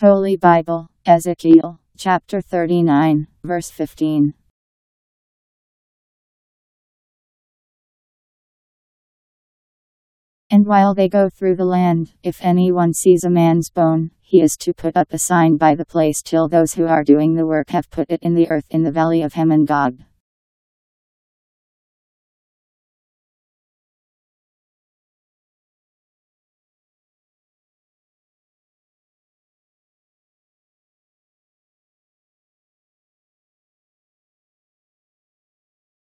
Holy Bible, Ezekiel, chapter 39, verse 15. And while they go through the land, if anyone sees a man's bone, he is to put up a sign by the place till those who are doing the work have put it in the earth in the valley of Hamon Gog.